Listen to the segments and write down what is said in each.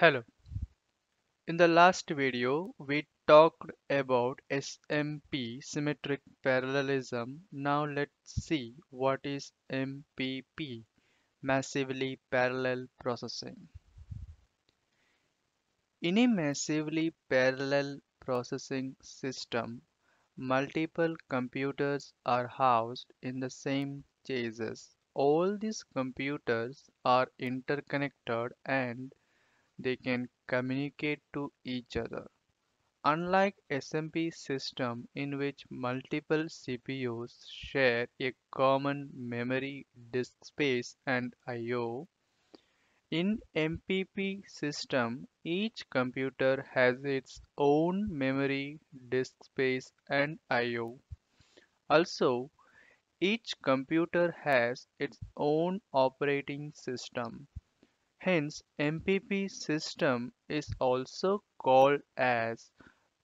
Hello. In the last video, we talked about SMP symmetric parallelism. Now let's see what is MPP massively parallel processing. In a massively parallel processing system, multiple computers are housed in the same chassis. All these computers are interconnected and they can communicate to each other. Unlike SMP system in which multiple CPUs share a common memory disk space and I/O, in MPP system each computer has its own memory disk space and I/O. Also, each computer has its own operating system. Hence, MPP system is also called as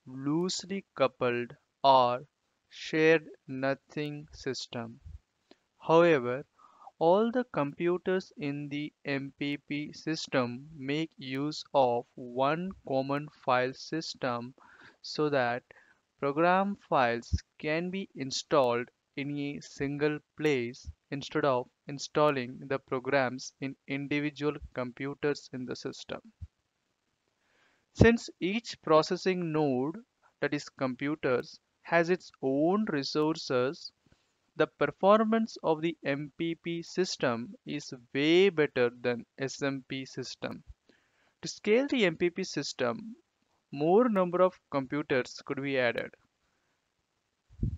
loosely coupled or shared nothing system. However, all the computers in the MPP system make use of one common file system so that program files can be installed in a single place instead of installing the programs in individual computers in the system. Since each processing node, that is computers, has its own resources, the performance of the MPP system is way better than SMP system. To scale the MPP system, more number of computers could be added.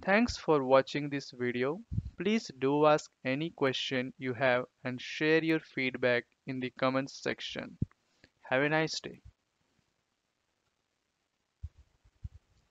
Thanks for watching this video. Please do ask any question you have and share your feedback in the comments section. Have a nice day.